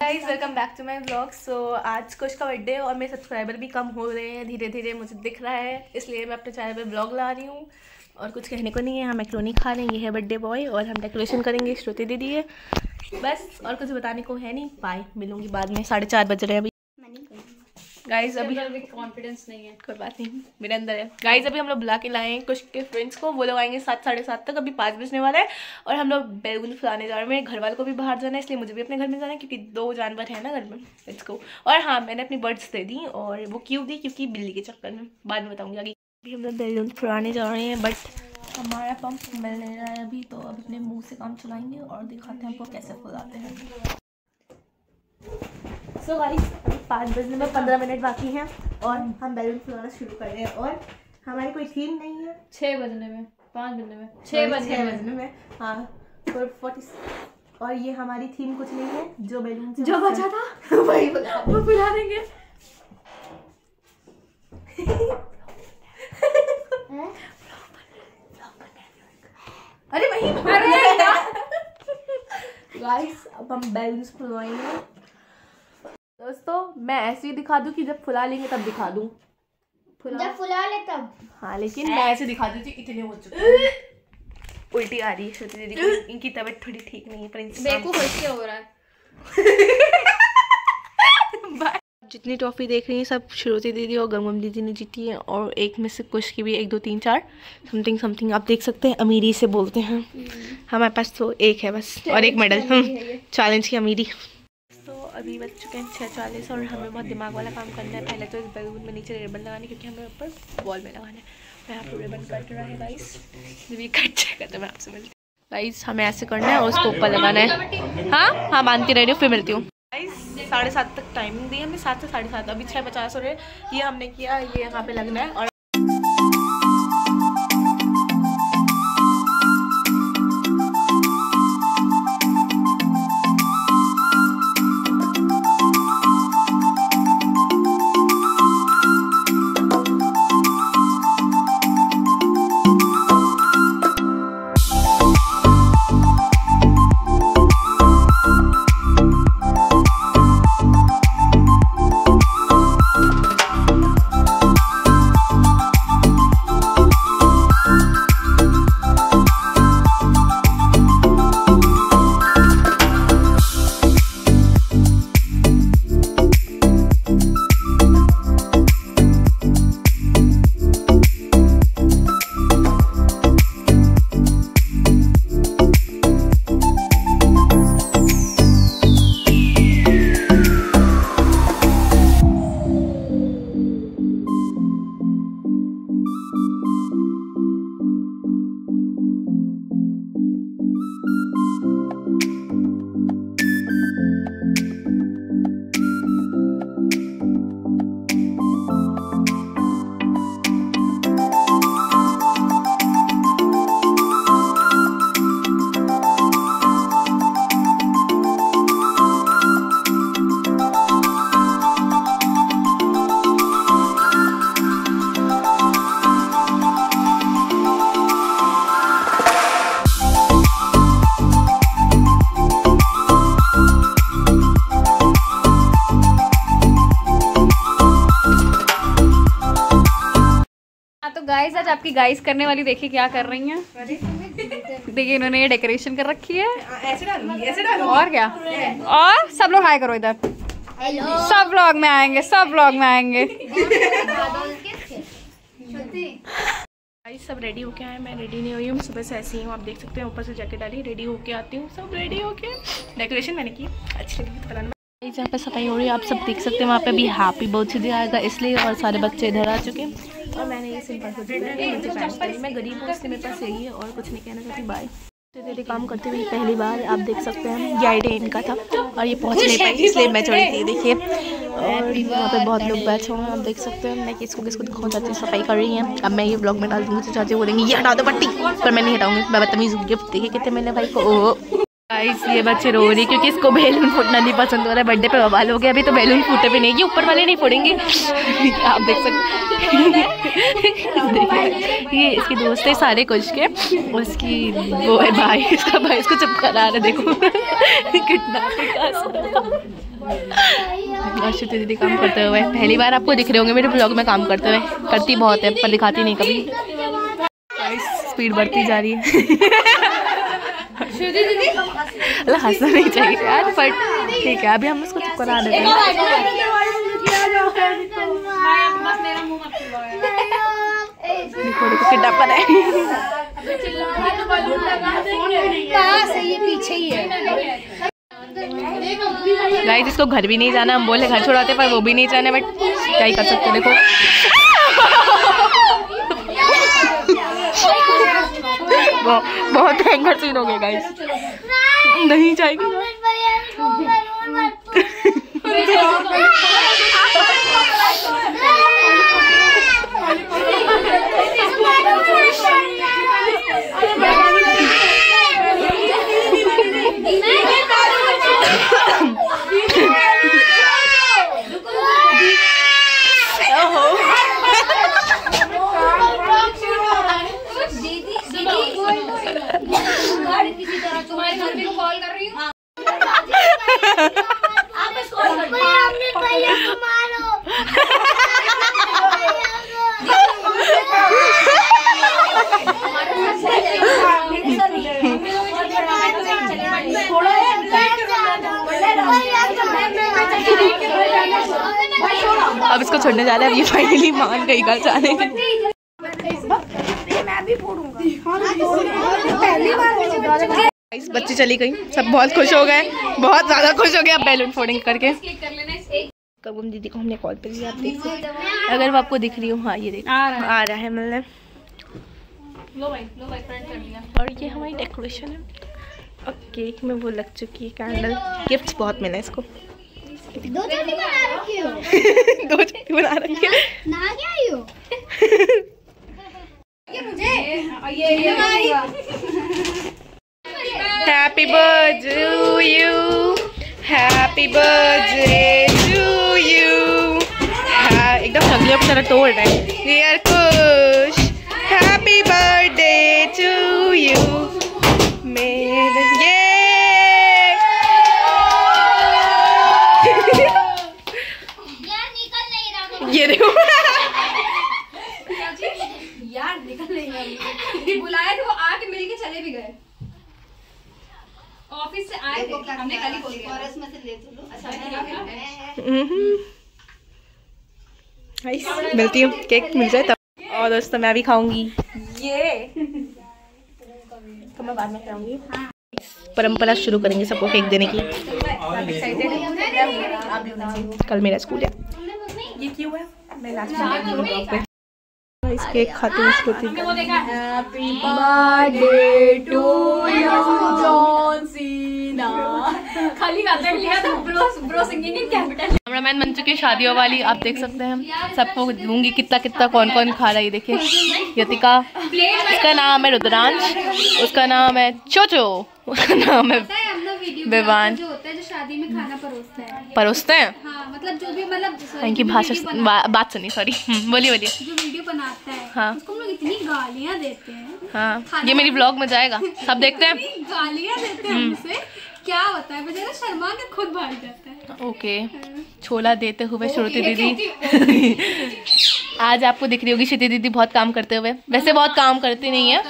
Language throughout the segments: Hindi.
Guys welcome back to my blog so आज कुछ का बर्थडे और मेरे सब्सक्राइबर भी कम हो रहे हैं। धीरे धीरे मुझे दिख रहा है, इसलिए मैं अपने चैनल पे ब्लॉग ला रही हूँ। और कुछ कहने को नहीं है, हम मैक्रोनी खा रहे हैं, ये है बर्थडे बॉय और हम डेकोरेशन करेंगे, श्रुति दीदी है। बस, और कुछ बताने को है नहीं। बाय मिलूँगी बाद में। साढ़े चार बज रहे हैं अभी। गाइज़ अभी कॉन्फिडेंस नहीं है। कोई बात नहीं मेरे अंदर है। गाइज़ अभी हम लोग बुला के लाए हैं कुछ के फ्रेंड्स को वो लोग आएँगे सात साढ़े सात तक अभी पाँच बजने वाला है और हम लोग बैलून फुलाने जा रहे हैं। घर वालों को भी बाहर जाना है इसलिए मुझे भी अपने घर में जाना है क्योंकि दो जानवर हैं ना घर में। फ्रेंड्स को और हाँ मैंने अपनी बर्ड्स दे दी और वो क्यों दी? क्योंकि बिल्ली के चक्कर में। बाद में बताऊँगी आगे। अभी हम लोग बैलून फुलाने जा रहे हैं बट हमारा पंप मिल नहीं रहा है अभी तो अब अपने मुँह से काम चलाएँगे और दिखाते हैं आपको कैसे फुलाते हैं। सो गाइस अभी पाँच बजने में पंद्रह मिनट बाकी हैं और हम बैलून फुलाना शुरू कर रहे हैं और हमारी कोई थीम नहीं है। छः बजने में पाँच बजने में छः बजने बजने में। हाँ फोर फोर्टी और ये हमारी थीम कुछ नहीं है जो बैलून जो बचा था वही वो पिला देंगे। अरे वही। अरे गाइस अब हम बैलून्स फुलवाएँगे। दोस्तों मैं ऐसे ही दिखा दूँ कि जब फुला लेंगे तब दिखा दूँ। जब फुला ले तब। हाँ लेकिन मैं ऐसे दिखा दूँ कि इतने हो चुके उल्टी आ रही है श्रुति दीदी को इनकी तबीयत थोड़ी ठीक नहीं है पर बेवकूफ़ ऐसे हो रहा है। जितनी ट्रॉफी देख रही हैं सब श्रुति दीदी और गंगम दीदी ने जीती है और एक में से कुछ की भी एक दो तीन चार समथिंग समथिंग आप देख सकते हैं अमीरी से बोलते हैं। हमारे पास तो एक है बस और एक मेडल चैलेंज की अमीरी। अभी बज चुके हैं छः चालीस और हमें बहुत दिमाग वाला काम करना है। पहले तो इस बैलून में नीचे रिबन लगाने, क्योंकि हमें ऊपर वॉल में लगाना है। मैं यहाँ पर रिबन कट रहा है गाइस जब ये कट जाएगा तो मैं आपसे मिलती हूँ। गाइस हमें ऐसे करना है और उसको ऊपर लगाना है। हाँ? हाँ मानती रह रही हूँ, फिर मिलती हूँ। गाइस साढ़े सात तक टाइमिंग दी है हमने, सात से साढ़े सात। अभी छः पचास हो रहे ये हमने किया, ये यहाँ पे लगना है और गाइस आज आपकी गाइस करने वाली देखिए क्या कर रही हैं। देखिए इन्होंने ये डेकोरेशन कर रखी है। ऐसे डालूँगी ऐसे डालूँगी और क्या? और सब लोग हाई करो इधर। सब व्लॉग में आएँगे सब व्लॉग में आएँगे। गाइस सब रेडी होके आए मैं रेडी नहीं हुई हूँ। सुबह से ऐसी हूँ। आप देख सकते हैं ऊपर से जैकेट डाली रेडी होके आती हूँ। सब रेडी होके। डेकोरेशन मैंने की। अच्छी लगी तो बनाना यहाँ पे सफ़ाई हो रही है, आप सब देख सकते हैं, वहाँ पे अभी हैप्पी बर्थडे डे आएगा इसलिए और सारे बच्चे इधर आ चुके हैं। और मैंने ये सिंपल मुझे मैं गरीब हूँ, इसलिए मेरे पास यही है, और कुछ नहीं कहना चाहती बाय धीरे धीरे काम करते हुए पहली बार आप देख सकते हैं, ये आइडिया इनका था, और ये पहुँच नहीं पाई, इसलिए मैं चढ़ी थी, देखिए। और यहाँ पे बहुत लोग बैठे हुए हैं, आप देख सकते हैं, मैं किसको किसको दिखाऊँ चाहती हूँ सफ़ाई कर रही हैं। अब मैं ये ब्लॉग में डाल दूँगी तो चाहती बोलेंगे, ये हटा दो पट्टी, पर मैं नहीं हटाऊँगी, मैं बदतमीज गिफ्ट, देखिए कितने मैंने भाई को गाइस ये बच्चे रो रही क्योंकि इसको बैलून फूटना नहीं पसंद हो रहा है। बर्थडे पे बवाल हो गया, अभी तो बैलून फूटे भी नहीं। ये ऊपर वाले नहीं फोड़ेंगे। आप देख सकते ये इसके दोस्त है सारे कुछ के। उसकी वो है भाई, इसका भाई इसको चुप करा रहा है, देखो। कितना श्रुति दीदी काम करते हुए। पहली बार आपको दिख रहे होंगे मेरे ब्लॉग में काम करते हुए। करती बहुत है, पर दिखाती नहीं कभी। स्पीड बढ़ती जा रही है। अल्लाह हंसना नहीं चाहिए यार बट ठीक है अभी हम उसको चुप करा देते हैं देखो देखो है पास है ये पीछे ही है गाइस इसको घर भी नहीं जाना हम बोले घर छोड़ाते पर वो भी नहीं जाना बट क्या ही कर सकते देखो बहुत भयंकर हो गया गाइस नहीं जाएगी अब इसको छोड़ने जा रहे हैं अब ये फाइनली मान गई घर जाने बच्ची चली गई सब बहुत खुश हो गए बहुत ज़्यादा खुश हो गए अब बैलून फोल्डिंग करके। कबूम दीदी को हमने कॉल पे लिया आप देख सकते अगर वो आपको दिख रही हूँ हाँ ये देख। आ रहा है। मतलब। और ये हमारी डेकोरेशन है। और केक में वो लग चुकी है कैंडल गिफ्ट्स बहुत मिले इसको। दो चटनी बना रखी हो दो चट्टी बना रखी है ना क्या आई हो ये ये happy birthday to you happy birthday to you एकदम नगलियों की तरह तोड़ रहे हैं। आर खुश बुलाए थे वो आके मिल के चले भी गए। ऑफ़िस से आए थे हमने कल ही बोल दिया. मिलती हूँ। केक मिल जाए तब। और दोस्तों मैं भी खाऊँगी। ये। तो मैं बाद में खाऊँगी। परंपरा शुरू करेंगे सबको केक देने की। कल मेरा स्कूल है। ये क्यों है? मैं लास्ट में इस केक खाती हूँ इसको थी वो देखा खाली गाता लिया था bro bro singing in capital cameraman बन चुके शादियों वाली आप देख सकते हैं। सबको दूँगी कितना कितना कौन कौन खा रहा है ये देखिए। यतिका उसका नाम है रुद्रांश उसका नाम है चोचो उसका नाम है विवान। जो शादी में खाना परोसता है। परोसते हैं? हाँ मतलब जो भी मतलब इनकी भाषा बा, बात सुनी सॉरी बोलिए बोलिए। जो वीडियो बनाता है हाँ। उसको हम लोग इतनी गालियाँ देते हैं। हाँ। ये मेरी ब्लॉग में जाएगा। सब देखते हैं। गालियाँ देते हैं हमसे क्या होता है? बेचारा शर्मा के खुद भाग जाता है। ओके। छोला देते हुए श्रुति दीदी। आज आपको दिख रही होगी श्रुति दीदी बहुत काम करते हुए। वैसे बहुत काम करती नहीं है।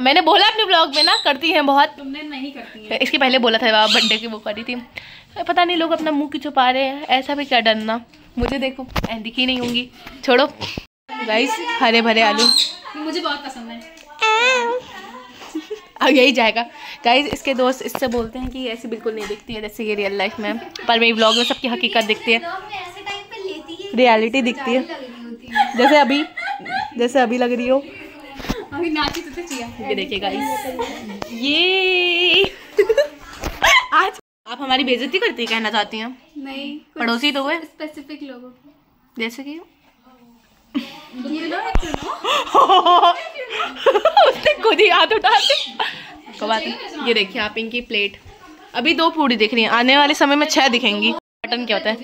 मैंने बोला अपने ब्लॉग में ना करती हैं बहुत। तुमने नहीं करती है। इसके पहले बोला था बर्थडे की वो करी थी। पता नहीं लोग अपना मुँह क्यों छुपा रहे हैं ऐसा भी क्या डरना। मुझे देखो दिखी नहीं होंगी। छोड़ो। गाइस हरे भरे आलू। मुझे बहुत पसंद है। अब यही जाएगा। गाइज़ इसके दोस्त इससे बोलते हैं कि ऐसी बिल्कुल नहीं दिखती है जैसे ये रियल लाइफ में। पर मेरी ब्लॉग में सबकी हकीकत दिखती है। ऐसे टाइम पे लेती है रियलिटी दिखती है। जैसे अभी जैसे अभी लग रही हो। अभी नाची तो ये देखिए गाइस ये आज आप हमारी बेइज्जती करती कहना चाहती हैं? नहीं पड़ोसी तो हुए। स्पेसिफिक लोगों जैसे कि? उसने खुद ही हाथ उठा दी बात ये देखिए आप इनकी प्लेट अभी दो पूरी दिख रही हैं आने वाले समय में छह दिखेंगी। मटन क्या होता है?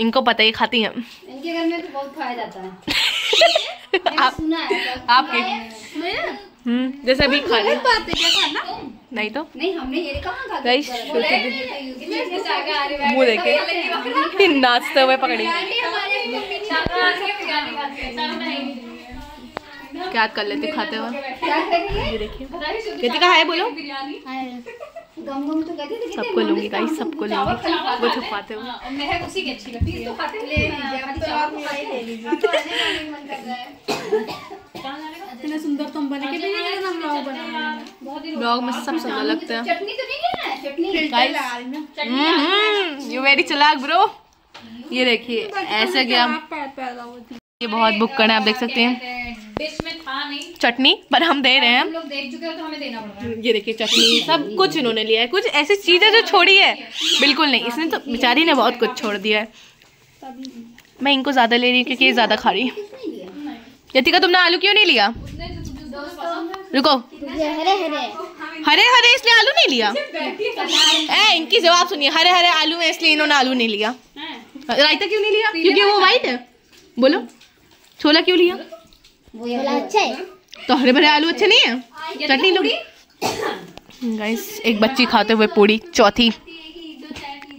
इनको पता ही खाती हैं। इनके घर में तो बहुत खाया जाता है। आप सुना है आपके हम्म जैसे अभी खा रहे हैं। है नहीं तो। नहीं हमने ये कहाँ खा गाइस मुँह देखे नाचते हुए पकड़ी। क्या कर लेते खाते हुए? ये देखिए। कृतिका हाय बोलो? तो सबको लूँगी गाइस सबको लूँगी। वो छुपाते हुए महक उसी की अच्छी लगती है। इतने सुंदर तुम बने के भी हम लोग बना ब्लॉग में सब सुंदर लगते हैं चटनी तो नहीं है? चटनी। यू वेरी चलाक ब्रो ये देखिए ऐसे गया ये बहुत बुक करना है आप देख सकते हैं? चटनी पर हम दे रहे हैं। हम लोग देख चुके हो तो हमें देना पड़ ये देखिए चटनी सब कुछ इन्होंने लिया है। कुछ ऐसी चीज़ें जो छोड़ी है। बिल्कुल नहीं इसने तो बेचारी ने बहुत कुछ छोड़ दिया है। मैं इनको ज़्यादा ले रही हूँ क्योंकि ये ज़्यादा खा रही है। यतिका तुमने आलू क्यों नहीं लिया? रुको। हरे हरे हरे हरे इसलिए आलू नहीं लिया? ए इनकी जवाब सुनिए। हरे हरे आलू है इसलिए इन्होंने आलू नहीं लिया। रायता क्यों नहीं लिया? क्योंकि वो वाइट है। बोलो। छोला क्यों लिया? अच्छा। है तो हरे भरे आलू अच्छे नहीं है? चटनी लोगी गाइस एक बच्ची खाते हुए पूड़ी चौथी।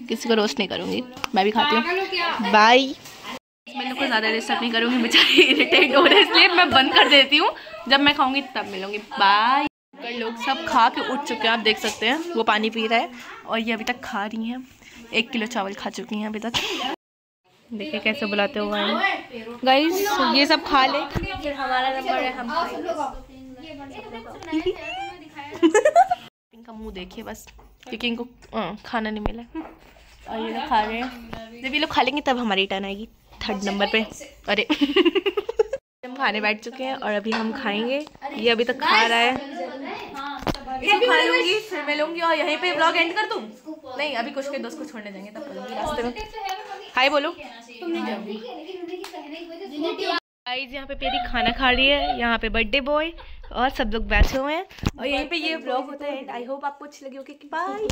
किसी को रोस्ट नहीं करूँगी मैं भी खाती हूँ। बाय मैं लोग को ज़्यादा डिस्टर्ब नहीं करूँगी बेचारी इरिटेट हो रहे हैं इसलिए मैं बंद कर देती हूँ। जब मैं खाऊँगी तब मिलूँगी। बाय लोग सब खा के उठ चुके हैं आप देख सकते हैं वो पानी पी रहा है और ये अभी तक खा रही हैं। एक किलो चावल खा चुकी हैं अभी तक। देखिए कैसे बुलाते हुए हैं। गाइस ये सब खा ले। फिर हमारा नंबर है हम इनका मुँह देखिए बस क्योंकि इनको खाना नहीं मिला। और ये लोग खा रहे हैं। जब ये लोग खा लेंगे तब हमारी टर्न आएगी। थर्ड नंबर पे। अरे। हम खाने बैठ चुके हैं और अभी हम खाएँगे। ये अभी तक खा रहा है। खा लूँगी फिर मैं लूँगी और यहीं पे ब्लॉग एंड कर दूँ? नहीं अभी कुछ के दोस्त को छोड़ने जाएँगे तब रास्ते में। हाय बोलो। गाइस यहाँ पे पेरी खाना खा रही है यहाँ पे बर्थडे बॉय और सब लोग बैठे हुए हैं। और यहीं पे ये ब्लॉग होता है आई होप आपको अच्छी लगी होगी बाय